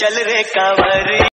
चल रे कांवर